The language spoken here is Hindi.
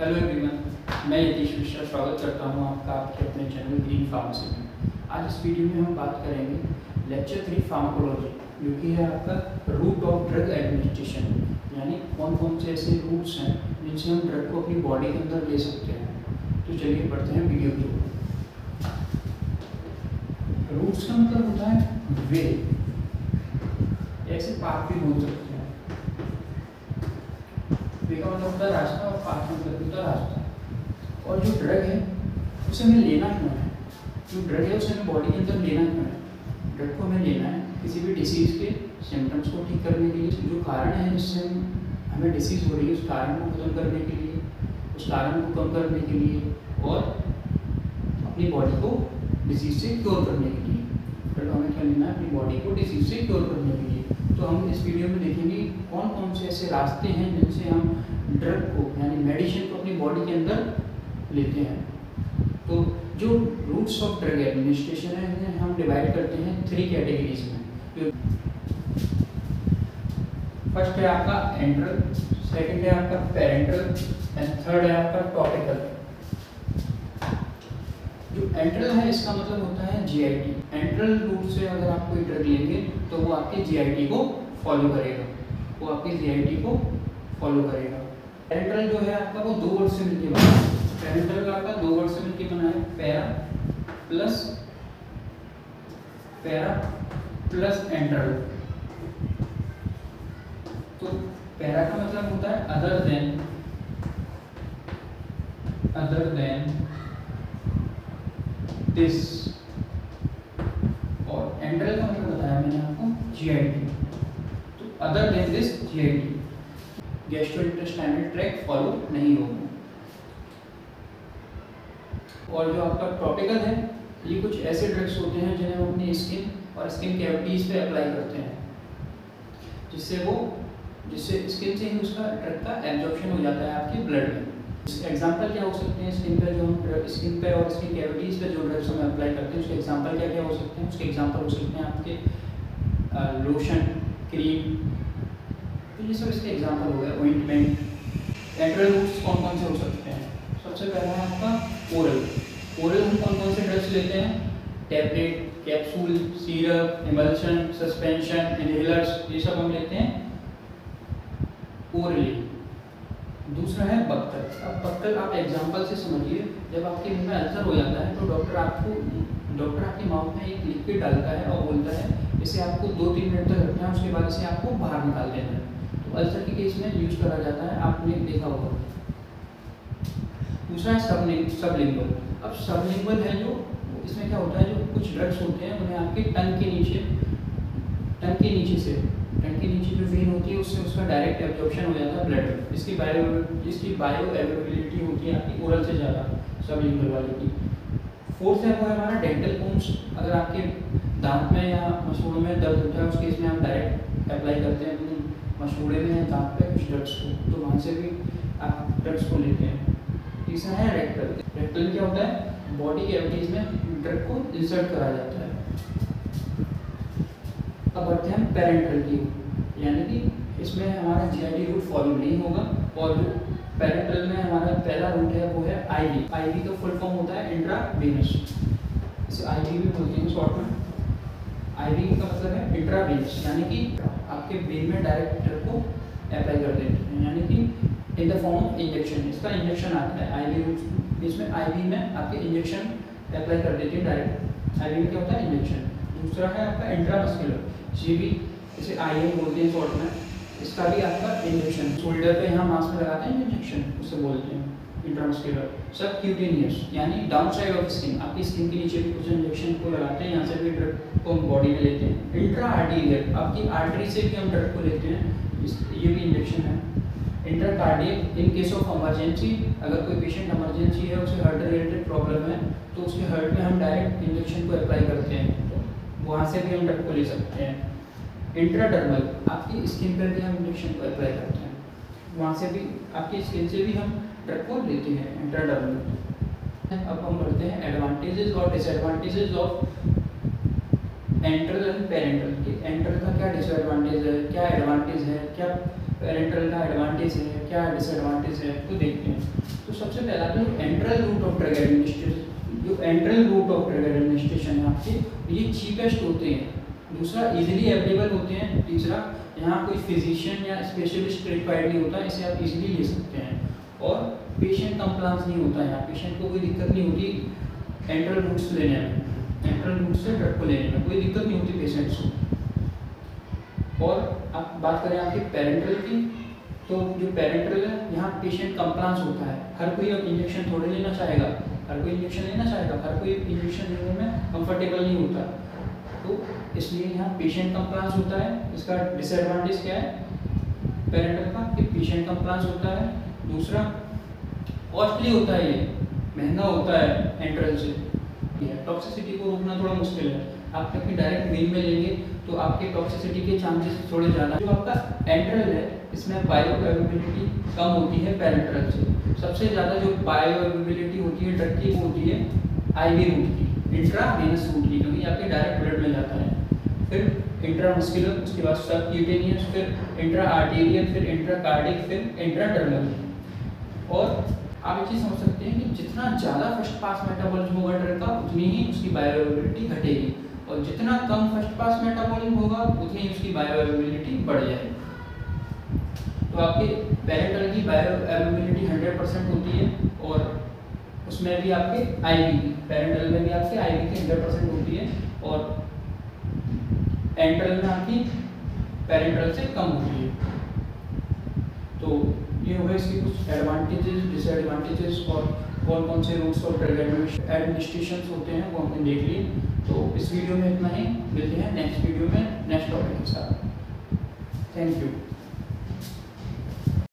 हेलो एवरीवन मैं यतीश मिश्रा, स्वागत करता हूँ आपका, आपके अपने चैनल ग्रीन फार्मेसी में। आज इस वीडियो में हम बात करेंगे लेक्चर थ्री फार्माकोलॉजी जो कि है आपका रूट ऑफ़ ड्रग एडमिनिस्ट्रेशन यानी कौन कौन से ऐसे रूट्स हैं, जिनसे हम ड्रग को अपनी बॉडी के अंदर ले सकते हैं। तो चलिए पढ़ते हैं वीडियो की रूट्स का मतलब होता है वे ऐसे पाथ भी बोल सकते हैं। मतलब रास्ता और पाथ मतलब होता है और जो ड्रग है, उसे हमें लेना क्यों है? जो ड्रग है, उसे हमें बॉडी के अंदर लेना क्यों है? ड्रग को हमें लेना है किसी भी डिसीज़ के सिम्टम्स को ठीक करने के लिए, जो कारण है जिससे हम हमें डिसीज़ हो रही है, उस कारण को खत्म करने के लिए, उस कारण को कम करने के लिए और अपनी बॉडी को डिसीज़ से क्योर करने के लिए। ड्रग हमें क्या लेना है? अपनी बॉडी को डिसीज़ से क्योर करने के लिए। तो हम इस वीडियो में देखेंगे कौन कौन से ऐसे रास्ते हैं जिनसे हम ड्रग को, यानी मेडिसिन को अपनी बॉडी के अंदर लेते हैं। तो जो रूट्स ऑफ़ ड्रग एडमिनिस्ट्रेशन है, इन्हें हम डिवाइड करते हैं थ्री कैटेगरीज में। फ़र्स्ट है आपका एंट्रल सेकंड है आपका पेरेंटल एंड थर्ड है आपका टॉपिकल जो एंट्रल है, इसका मतलब होता है जीआईटी एंट्रल रूट से अगर आप कोई ड्रग लेंगे तो वो आपके जीआईटी को फॉलो करेगा। वो आपके जीआईटी को फॉलो करेगा। पेरेंटल जो है आपका वो दो वर्ड से मिलकर बना है। आपका दो वर्ड से मिलकर बना है para plus para plus enteral तो पैरा का मतलब होता है other than other than this और एंड्रल का मतलब बताया मैंने आपको जीआईटी तो other than this GIT gastrointestinal tract follow नहीं होगा। और जो आपका टॉपिकल है, ये कुछ ऐसे ड्रग्स होते हैं जिन्हें हम अपनी स्किन और स्किन कैविटीज पे अप्लाई करते हैं, जिससे वो, जिससे स्किन से ही उसका ड्रग का एब्जॉर्प्शन हो जाता है आपके ब्लड में। एग्ज़ाम्पल क्या हो सकते हैं स्किन पे जो हम स्किन पे और स्किन कैविटीज पे जो ड्रग्स हम अप्लाई करते हैं, उसके एग्ज़ाम्पल क्या क्या हो सकते हैं? उसके एग्ज़ाम्पल हो सकते हैं आपके लोशन क्रीम तो ये सब इसके एग्ज़ाम्पल हो गए ऑइंटमेंट एंट्रल रूट्स कौन कौन से हो सकते हैं? सबसे पहला है आपका ओरल ओरल हम कौन कौन से ड्रग्स लेते हैं? Tablet capsule syrup emulsion suspension inhalers ये सब हम लेते हैं ओरली दूसरा है बक्तर अब बक्तर आप एग्जांपल से समझिए, जब आपके मुँह में अल्सर हो जाता है तो डॉक्टर आपको डॉक्टर आपके माउथ में एक लिक्विड डालता है और बोलता है, इसे आपको दो तीन मिनट तक रखना है, उसके बाद इसे आपको बाहर निकाल देना है। अल्सर के केस में यूज़ करा जाता है, आपने देखा होगा। दूसरा है सबलिंग सबलिंगल अब सबलिंगल है जो, इसमें क्या होता है, जो कुछ ड्रग्स होते हैं, उन्हें आपके टंग के नीचे टंग के नीचे से टंग के नीचे जो वेन होती है, उससे उसका डायरेक्ट एब्जॉर्प्शन हो जाता है ब्लड इसकी बायो इसकी बायो अवेलेबिलिटी होती है आपकी ओरल से ज़्यादा सबलिंगल वाले की। फोर्थ है वो हमारा डेंटल कोम्स अगर आपके दांत में या मसूड़ों में दर्द होता है, उस केस में हम डायरेक्ट अप्लाई करते हैं मसूड़े में या दांत पे कुछ ड्रग्स को तो वहाँ से भी आप ड्रग्स को लेते हैं। तीसरा है रेक्टल रेक्टल क्या होता है? बॉडी कैविटीज में ड्रग को इंसर्ट करा जाता है। अब बढ़ते हैं पेरेंटल की। यानी कि इसमें हमारा जी आई रूट फॉलो नहीं होगा, और जो पेरेंटल में हमारा पहला रूट है, वो है आई वी आई वी का फुल फॉर्म होता है इंट्रावेनस इसे आईवी भी बोलते हैं शॉर्ट में। आईवी का मतलब है इंट्रावेनस यानी कि आपके ब्रेन में डायरेक्ट को अप्लाई कर देते हैं। यानी कि in the form of injection इसका इंजेक्शन आता है आईवी इसमें आईवी में आपके इंजेक्शन अप्लाई कर देते हैं डायरेक्ट आईवी में क्या होता है? इंजेक्शन दूसरा है आपका इंट्रामस्कुलर ये भी इसे आई बोलते हैं शॉर्ट में। इसका भी आपका इंजेक्शन शोल्डर पे यहाँ मांस में लगाते हैं इंजेक्शन उसे बोलते हैं। इंट्रामस्कुलर सब क्यूटेनियस यानी डाउन साइड ऑफ़ स्किन आपकी स्किन के नीचे कुछ इंजेक्शन को लगाते हैं, यहाँ से भी ड्रग को हम बॉडी में लेते हैं। इंट्रा आर्टीरियल आपकी आर्टरी से भी हम ड्रग को लेते हैं। ये भी इंजेक्शन है। Intercardiac in case of emergency अगर कोई पेशेंट इमरजेंसी है उसे हार्ट रिलेटेड प्रॉब्लम है तो उसके हार्ट में हम डायरेक्ट इंजेक्शन को अप्लाई करते हैं। तो वहाँ से भी हम ड्रग को ले सकते हैं। इंट्राडर्मल आपकी स्किन पर भी हम इंजेक्शन को अप्लाई करते हैं। वहाँ से भी, आपकी स्किन से भी हम ड्रग को लेते हैं? इंटर इंट्राडर्मल अब हम बढ़ते हैं एडवांटेजेस और disadvantages of enteral and parenteral के। एंट्रल का क्या डिसएडवांटेज है? क्या एडवांटेज है? क्या पेरेंटल का एडवांटेज है? क्या डिसएडवांटेज है? तो देखते हैं। तो सबसे पहला तो enteral route of drug administration जो enteral route of drug administration है आपके, ये चीपेस्ट होते हैं। दूसरा इजीली अवेलेबल होते हैं, तीसरा यहाँ कोई फिजिशियन या स्पेशलिस्ट रिक्वायर्ड नहीं होता, इसे आप इजीली ले सकते हैं। और पेशेंट कंप्लांस नहीं होता है पेशेंट को कोई दिक्कत नहीं होती एंट्रल रूट्स लेने में एंट्रल रूट से ड्रग को लेने में, कोई दिक्कत नहीं होती पेशेंट्स को। और आप बात करें आपके पेरेंटल की तो जो पेरेंटल है, यहाँ पेशेंट कंप्लांस होता है। हर कोई अब इंजेक्शन थोड़े लेना चाहेगा, हर कोई इंजेक्शन लेना चाहेगा, हर कोई इंजेक्शन लेने में कंफर्टेबल नहीं होता। तो इसलिए यहाँ पेशेंट कंप्लांस होता है। इसका डिसएडवांटेज क्या है? पेरेंटल का कि पेशेंट कंप्लांस होता है। दूसरा कॉस्टली होता है ये। महँगा होता है एंट्रल से। टॉक्सिसिटी को रोकना थोड़ा मुश्किल है। आप कभी डायरेक्ट वेन में लेंगे तो आपके टॉक्सिसिटी के चांसेस थोड़े ज़्यादा जो आपका एंट्रल है, इसमें बायो अवेबिलिटी कम होती है पेरेंट्रल से। सबसे ज़्यादा जो बायो अवेबिलिटी होती है ड्रग की वो होती है आईवी रूट की इंट्रा वेनस रूट की क्योंकि आपके डायरेक्ट फिर इंट्रा मस्कुलर उसके बाद सब क्यूटेनियस फिर इंट्रा आर्टेरियल फिर इंट्रा कार्डिक फिर इंट्रा टर्नल और आप ये चीज़ समझ सकते हैं कि जितना ज़्यादा फ़र्स्ट पास मेटाबॉलिज्म होगा ड्रग का, उतनी ही उसकी बायोअवेबिलिटी घटेगी। और जितना कम फ़र्स्ट पास मेटाबॉलिज्म होगा, उतनी ही उसकी बायोअवेबिलिटी बढ़ जाएगी। तो आपके पेरेंटल की बायोअवेबिलिटी 100 परसेंट होती है और उसमें भी आपके आईवी की पेरेंटल में भी आपके आईवी की 100 परसेंट होती है। और एंट्रल में आपकी पेरेंटल से कम होती है। तो ये हो गए इसके कुछ एडवांटेजेस डिसएडवांटेजेस और कौन कौन से रूट्स और एडमिनिस्ट्रेशन होते हैं, वो हमने देख लिए। तो इस वीडियो में इतना ही, मिलते हैं नेक्स्ट वीडियो में नेक्स्ट टॉपिक के साथ। Thank you